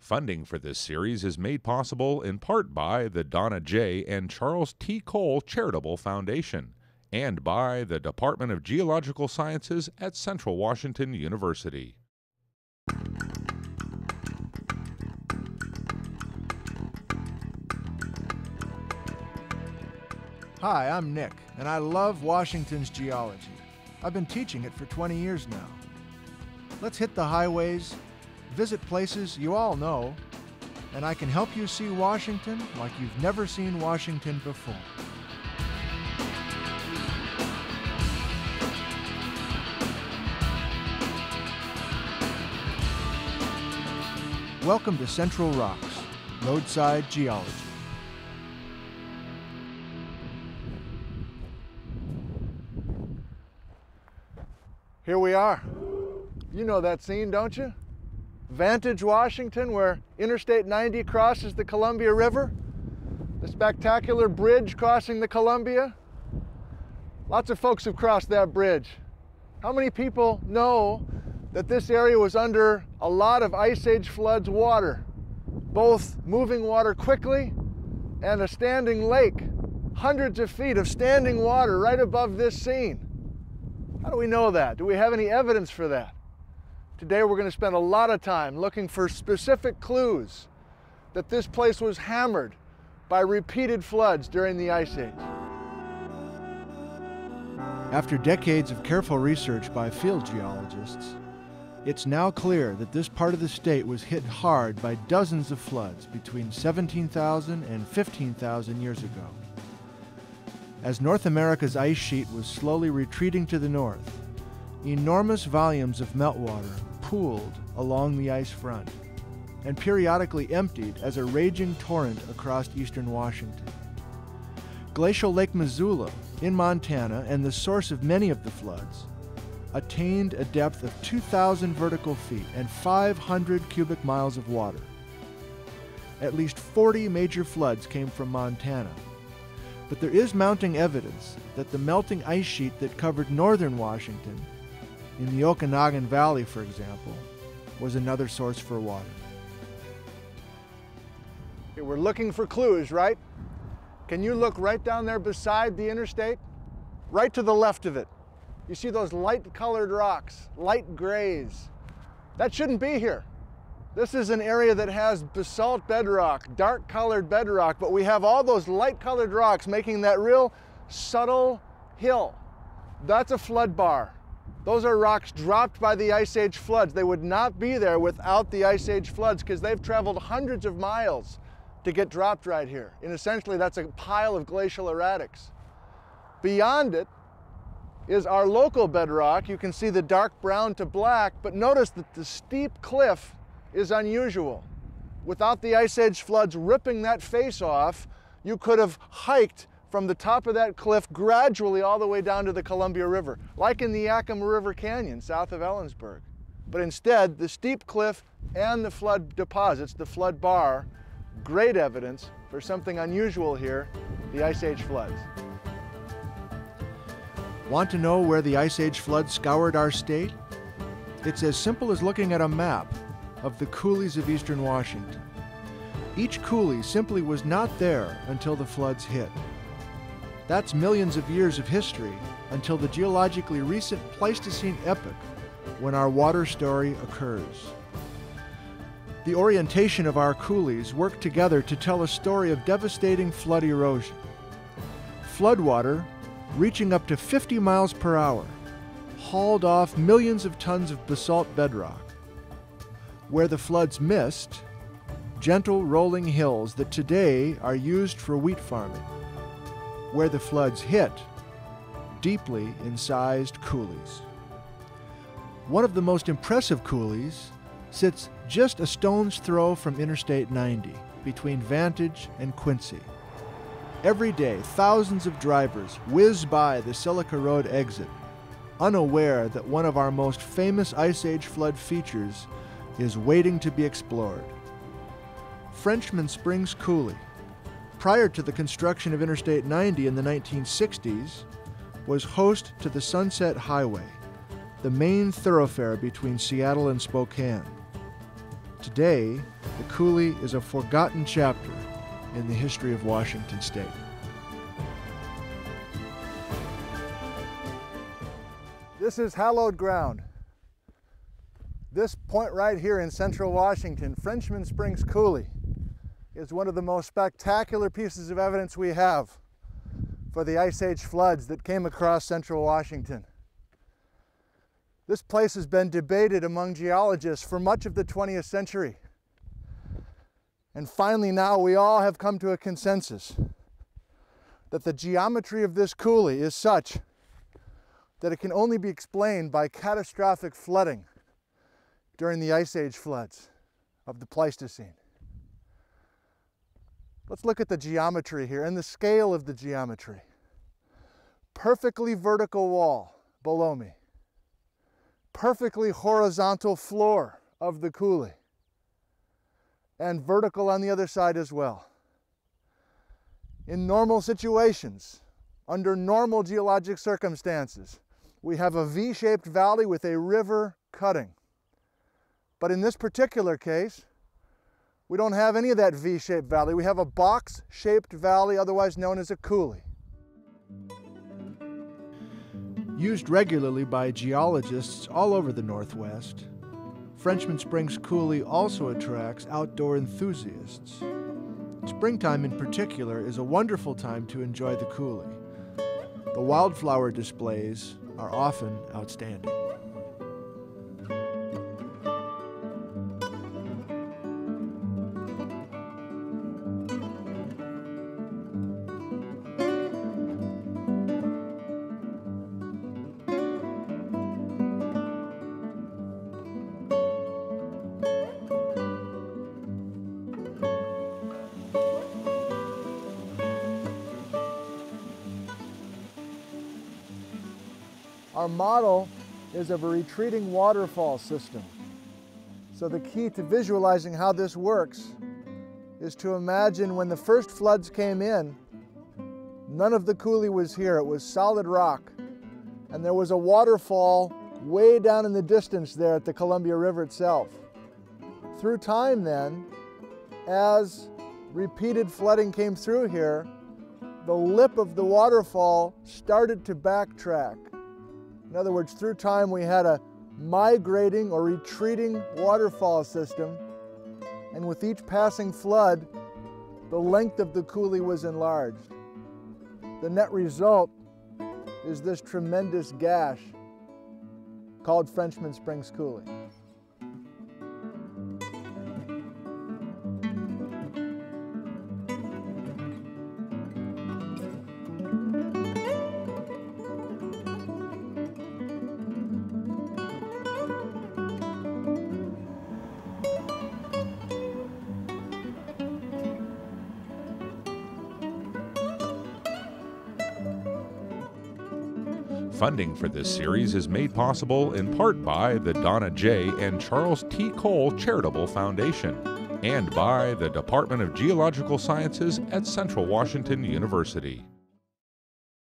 Funding for this series is made possible in part by the Donna J. and Charles T. Cole Charitable Foundation and by the Department of Geological Sciences at Central Washington University. Hi, I'm Nick, and I love Washington's geology. I've been teaching it for 20 years now. Let's hit the highways, visit places you all know, and I can help you see Washington like you've never seen Washington before. Welcome to Central Rocks, Roadside Geology. Here we are. You know that scene, don't you? Vantage, Washington, where Interstate 90 crosses the Columbia River. The spectacular bridge crossing the Columbia. Lots of folks have crossed that bridge. How many people know that this area was under a lot of Ice Age floods water? Both moving water quickly and a standing lake. Hundreds of feet of standing water right above this scene. How do we know that? Do we have any evidence for that? Today we're going to spend a lot of time looking for specific clues that this place was hammered by repeated floods during the Ice Age. After decades of careful research by field geologists, it's now clear that this part of the state was hit hard by dozens of floods between 17,000 and 15,000 years ago. As North America's ice sheet was slowly retreating to the north, enormous volumes of meltwater pooled along the ice front and periodically emptied as a raging torrent across eastern Washington. Glacial Lake Missoula in Montana and the source of many of the floods attained a depth of 2,000 vertical feet and 500 cubic miles of water. At least 40 major floods came from Montana, but there is mounting evidence that the melting ice sheet that covered northern Washington in the Okanogan Valley, for example, was another source for water. Okay, we're looking for clues, right? Can you look right down there beside the interstate? Right to the left of it. You see those light colored rocks, light grays. That shouldn't be here. This is an area that has basalt bedrock, dark colored bedrock, but we have all those light colored rocks making that real subtle hill. That's a flood bar. Those are rocks dropped by the Ice Age floods. They would not be there without the Ice Age floods because they've traveled hundreds of miles to get dropped right here. And essentially, that's a pile of glacial erratics. Beyond it is our local bedrock. You can see the dark brown to black, but notice that the steep cliff is unusual. Without the Ice Age floods ripping that face off, you could have hiked from the top of that cliff gradually all the way down to the Columbia River, like in the Yakima River Canyon south of Ellensburg. But instead, the steep cliff and the flood deposits, the flood bar, great evidence for something unusual here, the Ice Age floods. Want to know where the Ice Age floods scoured our state? It's as simple as looking at a map of the coulees of eastern Washington. Each coulee simply was not there until the floods hit. That's millions of years of history until the geologically recent Pleistocene epoch when our water story occurs. The orientation of our coulees work together to tell a story of devastating flood erosion. Floodwater, reaching up to 50 miles per hour, hauled off millions of tons of basalt bedrock. Where the floods missed, gentle rolling hills that today are used for wheat farming where the floods hit, deeply incised coulees. One of the most impressive coulees sits just a stone's throw from Interstate 90 between Vantage and Quincy. Every day, thousands of drivers whiz by the Silica Road exit, unaware that one of our most famous Ice Age flood features is waiting to be explored. Frenchman Springs Coulee prior to the construction of Interstate 90 in the 1960s, was host to the Sunset Highway, the main thoroughfare between Seattle and Spokane. Today, the coulee is a forgotten chapter in the history of Washington state. This is hallowed ground. This point right here in central Washington, Frenchman Springs Coulee, is one of the most spectacular pieces of evidence we have for the Ice Age floods that came across central Washington. This place has been debated among geologists for much of the 20th century. And finally now we all have come to a consensus that the geometry of this coulee is such that it can only be explained by catastrophic flooding during the Ice Age floods of the Pleistocene. Let's look at the geometry here and the scale of the geometry. Perfectly vertical wall below me. Perfectly horizontal floor of the coulee. And vertical on the other side as well. In normal situations, under normal geologic circumstances, we have a V-shaped valley with a river cutting. But in this particular case, we don't have any of that V-shaped valley. We have a box-shaped valley, otherwise known as a coulee. Used regularly by geologists all over the Northwest, Frenchman Springs Coulee also attracts outdoor enthusiasts. Springtime in particular is a wonderful time to enjoy the coulee. The wildflower displays are often outstanding. Our model is of a retreating waterfall system. So the key to visualizing how this works is to imagine when the first floods came in, none of the coulee was here. It was solid rock. And there was a waterfall way down in the distance there at the Columbia River itself. Through time then, as repeated flooding came through here, the lip of the waterfall started to backtrack in other words, through time we had a migrating or retreating waterfall system, and with each passing flood, the length of the coulee was enlarged. The net result is this tremendous gash called Frenchman Springs Coulee. Funding for this series is made possible in part by the Donna J. and Charles T. Cole Charitable Foundation and by the Department of Geological Sciences at Central Washington University.